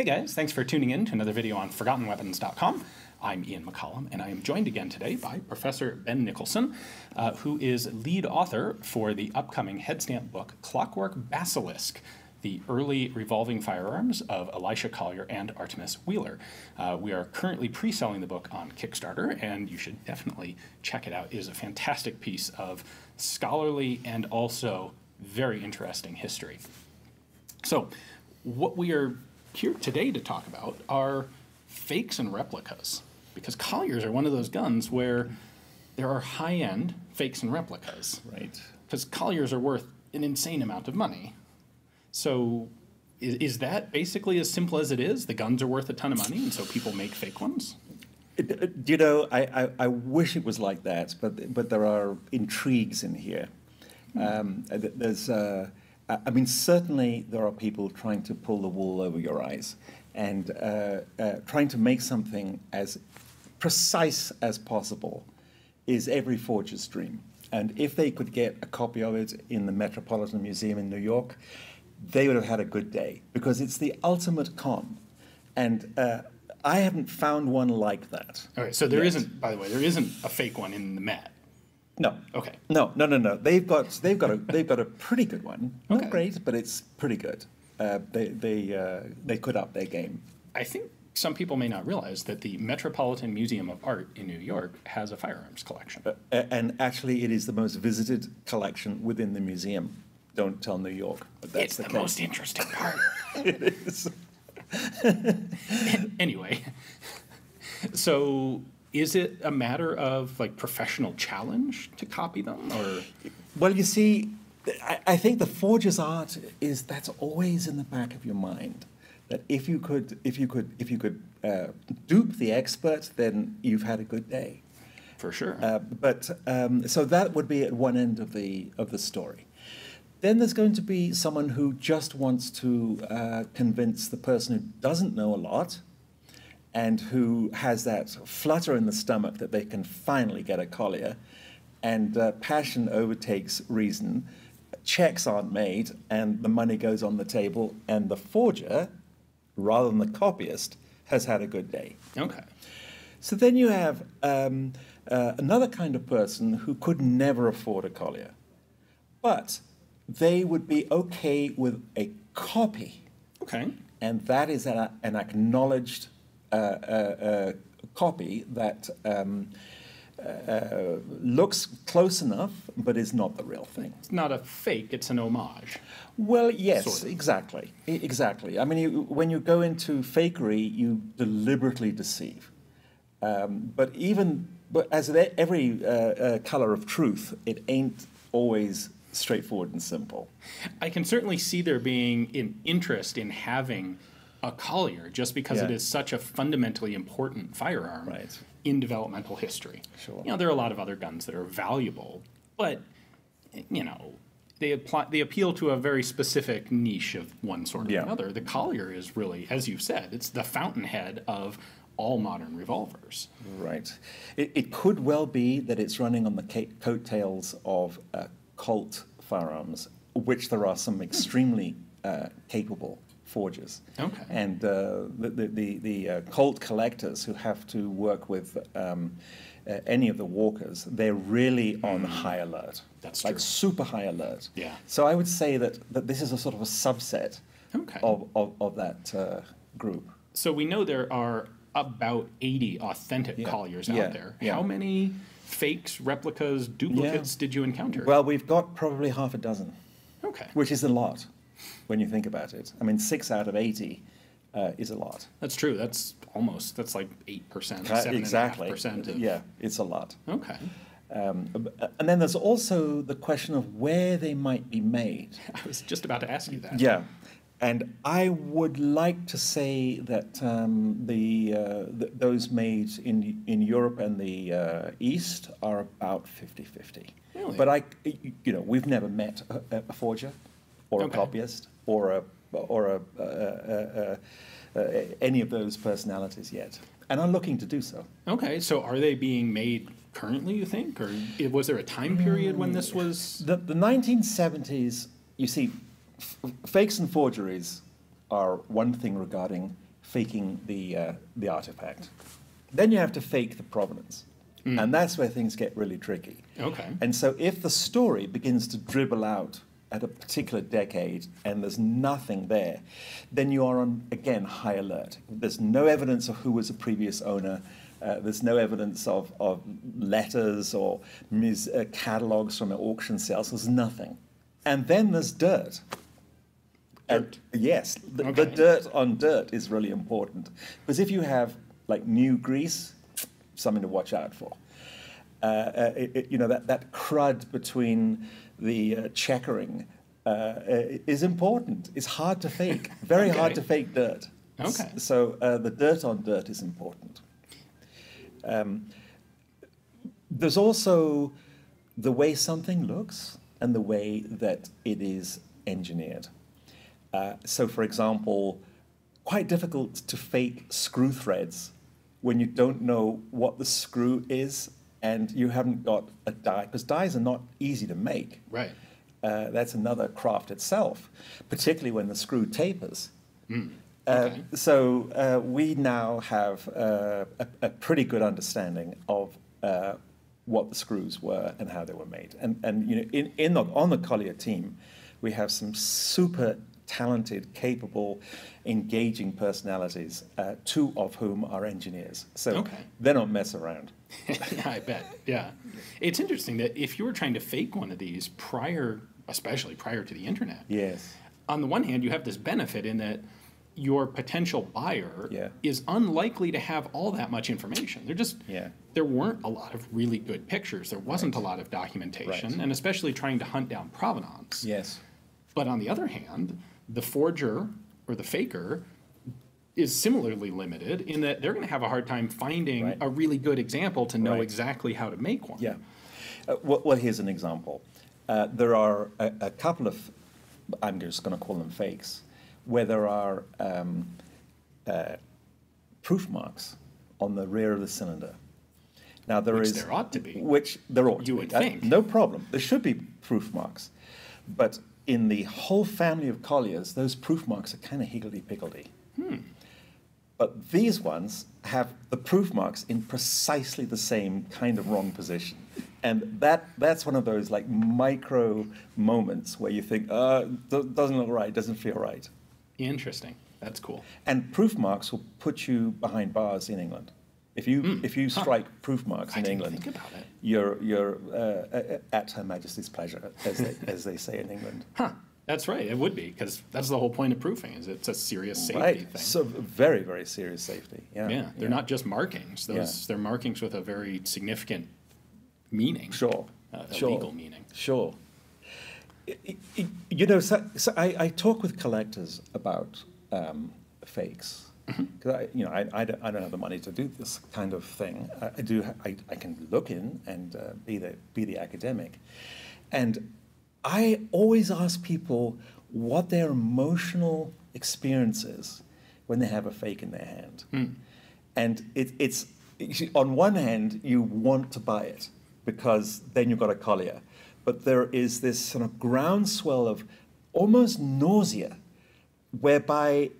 Hey guys, thanks for tuning in to another video on ForgottenWeapons.com. I'm Ian McCollum, and I am joined again today by Professor Ben Nicholson, uh, who is lead author for the upcoming headstamp book Clockwork Basilisk, the early revolving firearms of Elisha Collier and Artemas Wheeler. Uh, we are currently pre-selling the book on Kickstarter, and you should definitely check it out. It is a fantastic piece of scholarly and also very interesting history. So, what we are here today to talk about are fakes and replicas, because Colliers are one of those guns where there are high-end fakes and replicas. Right. Because Colliers are worth an insane amount of money. So, is, is that basically as simple as it is? The guns are worth a ton of money, and so people make fake ones. It- You know, I, I, I wish it was like that, but but there are intrigues in here. Um, there's, uh, I mean, certainly there are people trying to pull the wool over your eyes and uh, uh, trying to make something as precise as possible is every forger's dream. And if they could get a copy of it in the Metropolitan Museum in New York, they would have had a good day because it's the ultimate con. And uh, I haven't found one like that. Okay, so there not by the way, there isn't a fake one in the Met. No. Okay. No, no, no, no. They've got they've got a they've got a pretty good one. Not Okay. great, but it's pretty good. Uh, they they uh, they could up their game. I think some people may not realize that the Metropolitan Museum of Art in New York has a firearms collection. Uh, and actually, it is the most visited collection within the museum. Don't tell New York, but that's it's the, the, most interesting part. it is. anyway, so is it a matter of like professional challenge to copy them, or Well, you see, I, I think the forger's art is that's always in the back of your mind. That if you could, if you could, if you could uh, dupe the expert, then you've had a good day. for sure? Uh, but um, so that would be at one end of the of the story. Then there's going to be someone who just wants to uh, convince the person who doesn't know a lot, and who has that flutter in the stomach that they can finally get a collier, and uh, passion overtakes reason. Checks aren't made, and the money goes on the table, and the forger, rather than the copyist, has had a good day. okay. So then you have um, uh, another kind of person who could never afford a collier, but they would be okay with a copy, Okay. and that is an, an acknowledged copy that um, uh, looks close enough but is not the real thing. It's not a fake, it's an homage. Well, yes, Sort of. exactly, E- exactly. I mean, you, when you go into fakery, you deliberately deceive. Um, but even, but as every uh, uh, color of truth, it ain't always straightforward and simple. I can certainly see there being an interest in having a collier just because it Yeah. is such a fundamentally important firearm Right. in developmental history. Sure. You know, there are a lot of other guns that are valuable, but you know, they apply they appeal to a very specific niche of one sort or Yeah. another. The collier is really, as you've said, it's the fountainhead of all modern revolvers. Right. It, it could well be that it's running on the ca- coattails of uh, Colt firearms, which there are some extremely uh, capable forgers. Okay. And uh, the, the, the, uh, Colt collectors who have to work with um, uh, any of the walkers, they're really on high alert. That's like true. super high alert. Yeah. So I would say that, that this is a sort of a subset Okay. of, of, of that uh, group. So we know there are about 80 authentic Yeah. colliers Yeah. out there. Yeah. How many fakes, replicas, duplicates did you encounter? Well, we've got probably half a dozen. okay. which is a lot when you think about it. I mean, six out of 80 uh, is a lot. That's true. That's almost, that's like 8%, Uh, 7.5%. exactly. Of, Yeah, it's a lot. Okay. Um, and then there's also the question of where they might be made. I was just about to ask you that. Yeah. And I would like to say that um, the, uh, th- those made in, in Europe and the uh, East are about 50 50. Really? But I, you know, we've never met a, a forger or Okay. a copyist or a, or a, uh, uh, uh, any of those personalities yet. And I'm looking to do so. Okay. So are they being made currently, you think? Or was there a time period when this was? The, the 1970s, you see, f- fakes and forgeries are one thing regarding faking the, uh, the artifact. Then you have to fake the provenance. And that's where things get really tricky. Okay. And so if the story begins to dribble out at a particular decade and there's nothing there, then you are on, again, high alert. There's no evidence of who was a previous owner. Uh, there's no evidence of, of letters or mus- uh, catalogs from auction sales. There's nothing. And then there's dirt. And yes, the, the dirt on dirt is really important. Because if you have like new grease, something to watch out for. Uh, uh, it, it- you know, that, that crud between the uh, checkering uh, is important. It's hard to fake, very hard to fake dirt. Okay. So uh, the dirt on dirt is important. Um, there's also the way something looks and the way that it is engineered. Uh, so, for example, quite difficult to fake screw threads when you don't know what the screw is and you haven't got a die, because dies are not easy to make. Right. Uh, that's another craft itself, particularly when the screw tapers. Uh, okay. so uh, we now have uh, a, a pretty good understanding of uh, what the screws were and how they were made. And, and you know, in, in the, on the Collier team, we have some super talented, capable, engaging personalities, uh, two of whom are engineers. So Okay. they don't mess around. Yeah, I bet. Yeah. It's interesting that if you were trying to fake one of these prior, especially prior to the internet, Yes. on the one hand, you have this benefit in that your potential buyer Yeah. is unlikely to have all that much information. There just Yeah. there weren't a lot of really good pictures. There wasn't a lot of documentation, Right. and especially trying to hunt down provenance. Yes. But on the other hand, the forger or the faker is similarly limited in that they're going to have a hard time finding Right. a really good example to know Right. exactly how to make one. Yeah. Uh, well, well, here's an example. Uh, there are a, a couple of, I'm just going to call them fakes, where there are um, uh, proof marks on the rear of the cylinder. Now there Which is- there ought to be. Which there ought to You be. would Uh, think. no problem. There should be proof marks, but in the whole family of colliers, those proof marks are kind of higgledy-piggledy. Hmm. But these ones have the proof marks in precisely the same kind of wrong position. And that, that's one of those like micro moments where you think, uh, do- doesn't look right, doesn't feel right. Interesting. That's cool. And proof marks will put you behind bars in England. If you, if you strike proof marks in England, think about it. you're, you're uh, at Her Majesty's pleasure, as they, as they say in England. Huh. That's right. It would be because that's the whole point of proofing. Is it's a serious safety right. thing. So very, very serious safety. Yeah. yeah, they're not just markings. Those Yeah. they're markings with a very significant meaning. Sure. Uh, a sure. legal meaning. Sure. You know, so, so I, I talk with collectors about um, fakes. Mm-hmm. 'Cause I, you know, I, I, don't, I don't have the money to do this kind of thing. I, I do. I, I can look in and uh, be the be the academic, and I always ask people what their emotional experience is when they have a fake in their hand. And it, it's on one hand you want to buy it because then you've got a collier, but there is this sort of groundswell of almost nausea, whereby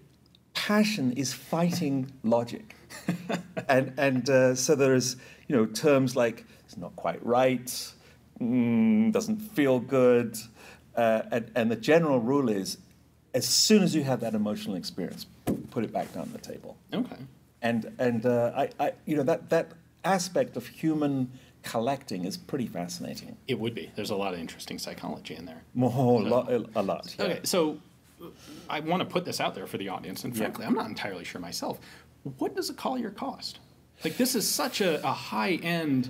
passion is fighting logic, and and uh, so there is you know terms like it's not quite right, mm, doesn't feel good, uh, and and the general rule is, as soon as you have that emotional experience, put it back down the table Okay. and and uh, I, I you know that that aspect of human collecting is pretty fascinating. It would be. There's a lot of interesting psychology in there. More, a lot, a lot. yeah. Okay, so I want to put this out there for the audience, and Yeah. frankly, I'm not entirely sure myself. What does a collier cost? Like, this is such a, a high end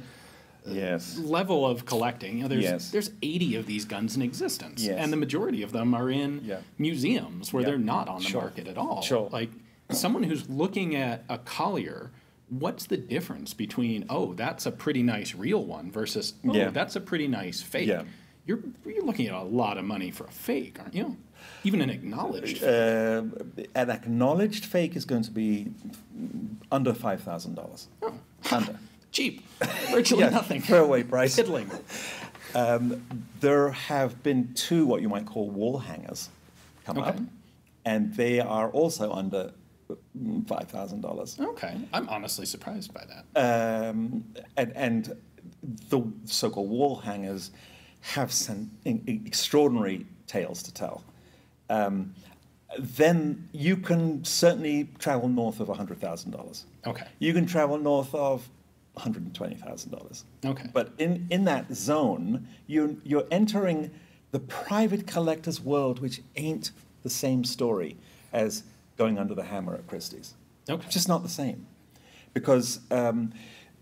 Yes. level of collecting. You know, there's Yes. there's 80 of these guns in existence, Yes. and the majority of them are in Yeah. museums where Yeah. they're not on the Sure. market at all. Sure. Like someone who's looking at a collier. What's the difference between oh that's a pretty nice real one versus oh Yeah. that's a pretty nice fake? Yeah. You're you're looking at a lot of money for a fake, aren't you? Even an acknowledged. fake. Uh, an acknowledged fake is going to be under five thousand dollars. Oh. Under. cheap, virtually Yeah, nothing. throwaway price. Fiddling. There have been two what you might call wall hangers come Okay. up, and they are also under five thousand dollars. Okay, I'm honestly surprised by that. Um, and, and the so-called wall hangers have some in- in- extraordinary tales to tell. Um, then you can certainly travel north of $100,000. Okay. You can travel north of $120,000. Okay. But in, in that zone, you're, you're entering the private collector's world, which ain't the same story as going under the hammer at Christie's. Okay. Just not the same. Because um,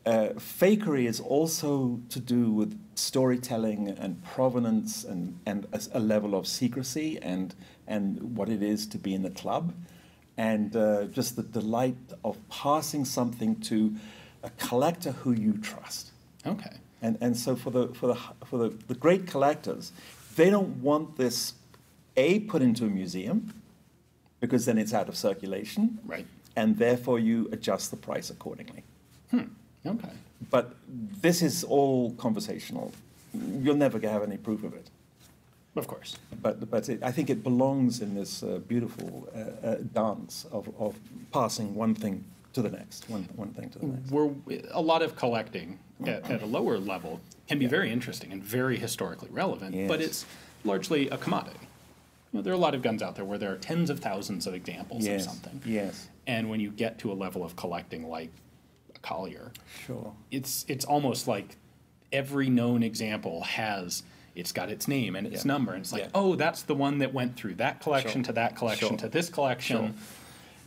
uh, fakery is also to do with storytelling and provenance and, and a, a level of secrecy and, and what it is to be in the club. And uh, just the delight of passing something to a collector who you trust. Okay. And, and so for the, for, the, for the, the great collectors, they don't want this, A, put into a museum, because then it's out of circulation. Right. And therefore you adjust the price accordingly. Hmm. Okay. But this is all conversational. You'll never have any proof of it. Of course. But, but it, I think it belongs in this uh, beautiful uh, uh, dance of, of passing one thing to the next, one, one thing to the next. We're, a lot of collecting at, mm-hmm. at a lower level can be very interesting and very historically relevant, but it's largely a commodity. You know, there are a lot of guns out there where there are tens of thousands of examples Yes, of something. yes, And when you get to a level of collecting like a Collier, sure. it's it's almost like every known example has it's got its name and its Yeah. number and it's like Yeah. oh that's the one that went through that collection Sure. to that collection Sure. to this collection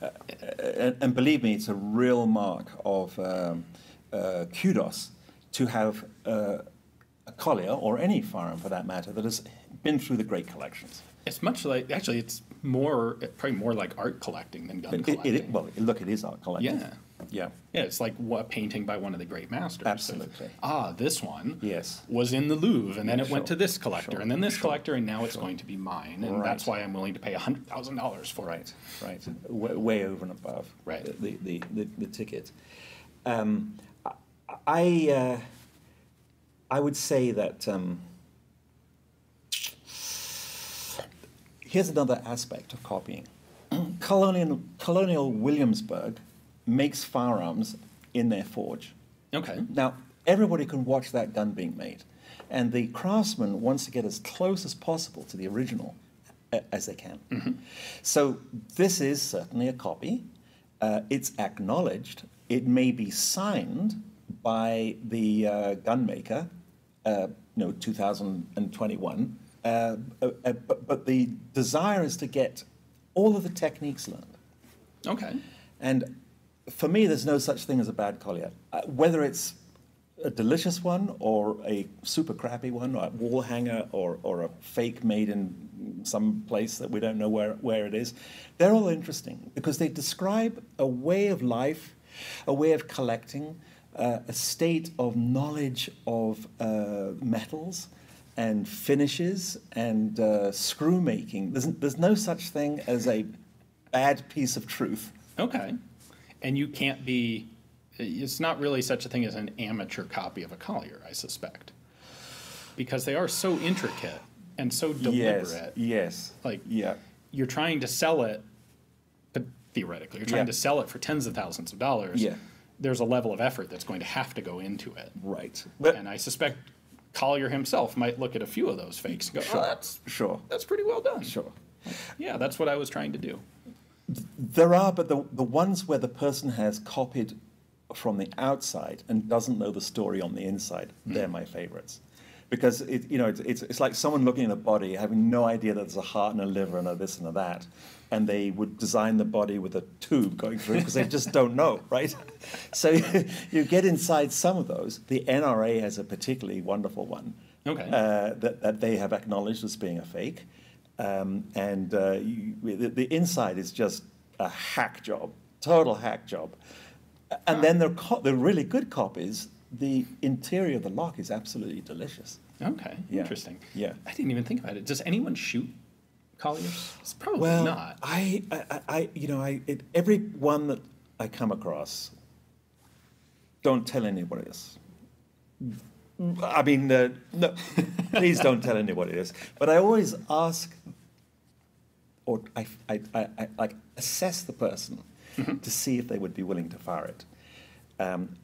and, and believe me, it's a real mark of um, uh, kudos to have uh, a collier or any firearm for that matter that has been through the great collections. it's much like actually it's more probably more like art collecting than gun It, collecting it, well, look, it is art collecting. yeah Yeah. yeah it's like a painting by one of the great masters Absolutely. ah this one Yes. was in the Louvre and then it went to this collector Sure. and then this Sure. collector and now it's going to be mine and that's why I'm willing to pay hundred thousand dollars for Right, right. Way, way over and above Right. the, the, the, the ticket. Um, I, uh, I would say that um, here's another aspect of copying. Colonial, Colonial Williamsburg makes firearms in their forge. okay Now, everybody can watch that gun being made, and the craftsman wants to get as close as possible to the original as they can. So, this is certainly a copy. Uh, it's acknowledged. It may be signed by the uh, gun maker, uh, you know, 2021. Uh, uh, uh, but, but the desire is to get all of the techniques learned. okay And for me, there's no such thing as a bad collier. Uh, whether it's a delicious one or a super crappy one, or a wall hanger or, or a fake made in some place that we don't know where, where it is, they're all interesting because they describe a way of life, a way of collecting, uh, a state of knowledge of uh, metals and finishes and uh, screw making. There's, there's no such thing as a bad piece of truth. Okay. And you can't be, it's not really such a thing as an amateur copy of a Collier, I suspect. Because they are so intricate and so deliberate. Yes, yes. Like, yeah, you're trying to sell it, but theoretically, you're trying Yeah. to sell it for tens of thousands of dollars. Yeah. There's a level of effort that's going to have to go into it. right. But and I suspect Collier himself might look at a few of those fakes and go, oh, Sure. oh, that's, sure, that's pretty well done. sure. Yeah, that's what I was trying to do. There are, but the the ones where the person has copied from the outside and doesn't know the story on the inside, they're my favorites. Because it, you know, it's, it's, it's like someone looking at a body, having no idea that there's a heart and a liver and a this and a that, and they would design the body with a tube going through because they just don't know, right? So you get inside some of those. The NRA has a particularly wonderful one Okay. uh, that, that they have acknowledged as being a fake. Um, and uh, you, the, the inside is just a hack job, total hack job. And then the, co- the really good copies, the interior of the lock is absolutely delicious. Okay, Yeah. interesting. Yeah. I didn't even think about it. Does anyone shoot colliers? It's probably Well, not. I, I, I- you know, I, it, every one that I come across, don't tell anybody this. I mean, uh, no, please don't tell anybody this. But I always ask, or I, I, I, I like assess the person to see if they would be willing to fire it. Um,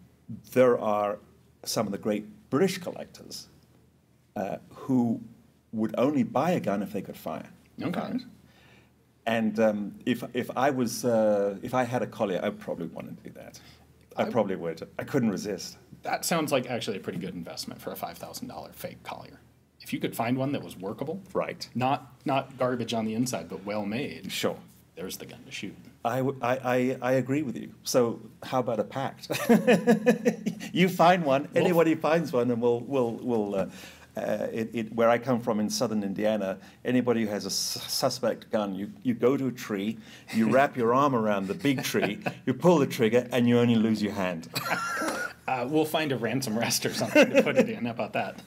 there are some of the great British collectors uh, who would only buy a gun if they could fire. Okay. fire it. And um, if, if I was uh, if I had a collier, I'd probably want to do that. I, I- probably would. I couldn't resist. That sounds like actually a pretty good investment for a five thousand dollar fake collier. If you could find one that was workable, Right. not not garbage on the inside, but well made, Sure. there's the gun to shoot. I, I, I agree with you. So how about a pact? you find one, Well- anybody finds one, and we'll, we'll, we'll uh, uh, it, it, where I come from in southern Indiana, anybody who has a s- suspect gun, you, you go to a tree, you wrap your arm around the big tree, you pull the trigger, and you only lose your hand. Uh, we'll find a ransom rest or something to put it in. How about that?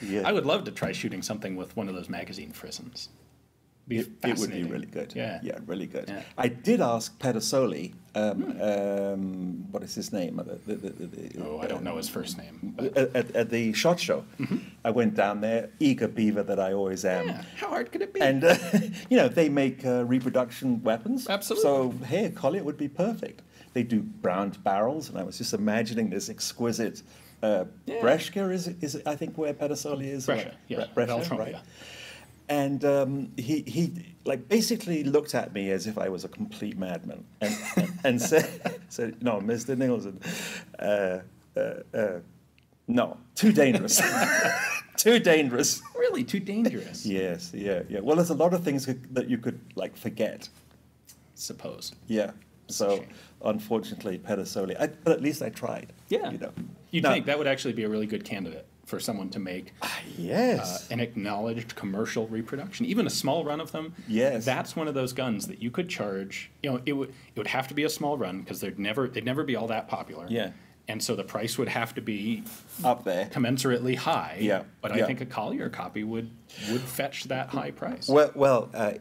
Yeah. I would love to try shooting something with one of those magazine frizzens. Be It, it would be really good. Yeah. yeah, really good. Yeah. I did ask Pedersoli, um, um, what is his name? The, the, the, the, Oh, I don't know his first name. But at, at, at the shot show. I went down there, eager beaver that I always am. yeah, how hard could it be? And, uh, you know, they make uh, reproduction weapons. Absolutely. So, hey, a collier would be perfect. They do browned barrels, and I was just imagining this exquisite. Uh, Yeah. Brescia is, is, I think, where Pedersoli is. Brescia, right? yeah, Brescia, right? And um, he, he like basically looked at me as if I was a complete madman and, and, and said, said, no, Mr. Nicholson, uh, uh, uh, no, too dangerous. too dangerous. really too dangerous. Yes, yeah, yeah. Well, there's a lot of things that- that you could like forget. Suppose. Yeah. So unfortunately, Pedersoli. I, but at least I tried. Yeah. You know. You'd Now- think that would actually be a really good candidate for someone to make uh, Yes. an acknowledged commercial reproduction, even a small run of them. Yes. That's one of those guns that you could charge. You know, it would it would have to be a small run because they'd never they'd never be all that popular. Yeah. And so the price would have to be Up there. commensurately high. Yeah, But I think a Collier copy would would fetch that high price. Well, well uh,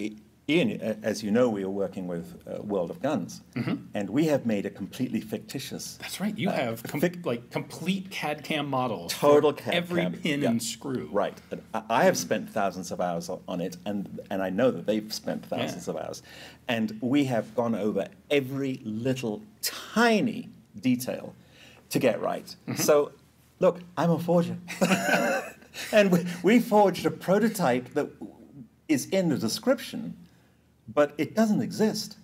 Ian, uh, as you know, we are working with uh, World of Guns, and we have made a completely fictitious. That's right. You have com- fic- like complete CAD CAM models. Total CAD Every cam, pin yeah. and screw. Right. And I have spent thousands of hours on it, and, and I know that they've spent thousands of hours. And we have gone over every little tiny detail to get right. So, look, I'm a forger. and we, we forged a prototype that is in the description, but it doesn't exist.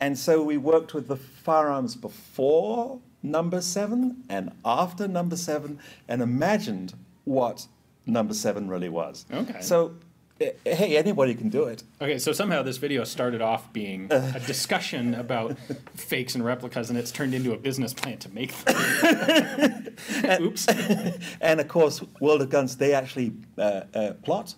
And so we worked with the firearms before number seven and after number seven and imagined what number seven really was. Okay. So, eh, hey, anybody can do it. Okay, so somehow this video started off being a discussion about fakes and replicas, and it's turned into a business plan to make them. Oops. And of course, World of Guns, they actually uh, uh, plot.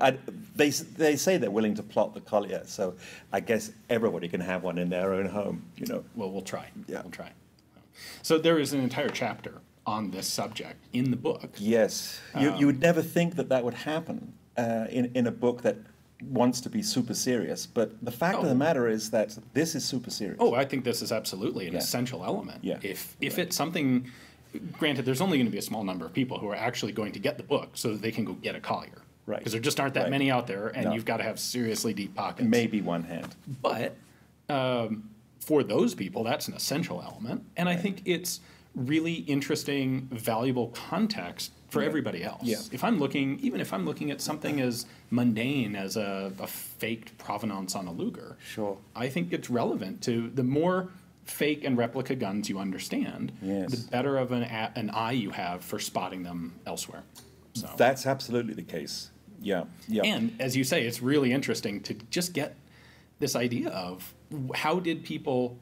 I, they, they say they're willing to plot the collier, so I guess everybody can have one in their own home, you know. Well, we'll try. Yeah. We'll try. So there is an entire chapter on this subject in the book. Yes, you, Um, you would never think that that would happen uh, in, in a book that wants to be super serious. But the fact of Oh. the matter is that this is super serious. Oh, I think this is absolutely an Yeah. essential element. Yeah. If if it's something, granted, there's only going to be a small number of people who are actually going to get the book so that they can go get a collier. Right. Because there just aren't that Right. many out there, and No. you've got to have seriously deep pockets. Maybe one hand. But um, for those people, that's an essential element. And I think it's really interesting, valuable context for everybody else. Yeah. If I'm looking, even if I'm looking at something as mundane as a, a faked provenance on a Luger, Sure. I think it's relevant to the more fake and replica guns you understand, Yes. the better of an, an eye you have for spotting them elsewhere. So. That's absolutely the case. Yeah, yeah. And as you say, it's really interesting to just get this idea of how did people,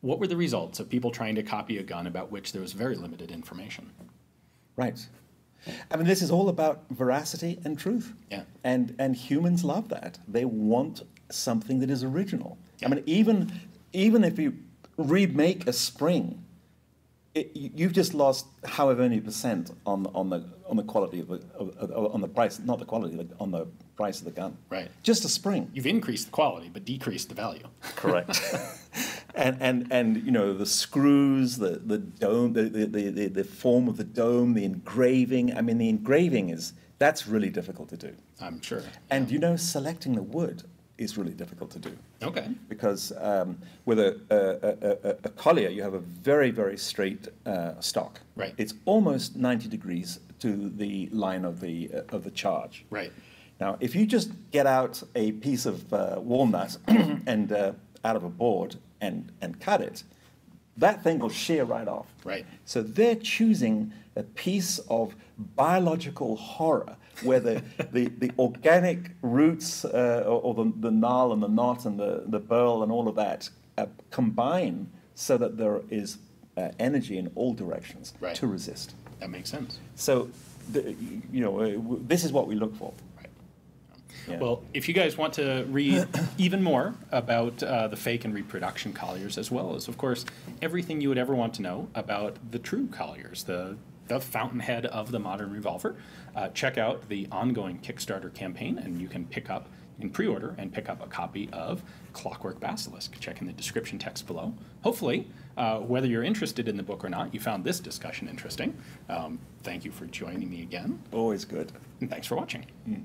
what were the results of people trying to copy a gun about which there was very limited information? Right. I mean, this is all about veracity and truth. Yeah. And and humans love that. They want something that is original. Yeah. I mean, even even if you remake a spring, it, you- you've just lost however many percent on on the on the quality of the of, of- on the price, not the quality, the- on the price of the gun. Right. Just a spring. You've increased the quality, but decreased the value. Correct. and, and, and, you know, the screws, the, the dome, the, the, the, the- the form of the dome, the engraving. I mean, the engraving is, that's really difficult to do. I'm sure. And, you know, selecting the wood is really difficult to do. Okay. Because um, with a, a, a, a, collier, you have a very, very straight uh, stock. Right. It's almost 90 degrees to the line of the, uh, of the charge. Right. Now, if you just get out a piece of uh, walnut and uh, out of a board and, and cut it, that thing will shear right off. Right. So they're choosing a piece of biological horror where the, the, the organic roots uh, or, or, the, the gnarl and the knot and the, the burl and all of that uh, combine so that there is uh, energy in all directions right. to resist. That makes sense. So, the, you know, uh, this is what we look for. Yeah. Well, if you guys want to read even more about uh, the fake and reproduction colliers, as well as, of course, everything you would ever want to know about the true colliers, the, the fountainhead of the modern revolver, uh, check out the ongoing Kickstarter campaign, and you can pick up in pre-order and pick up a copy of Clockwork Basilisk. Check in the description text below. Hopefully, uh, whether you're interested in the book or not, you found this discussion interesting. Um, thank you for joining me again. Always good. And thanks for watching. Mm.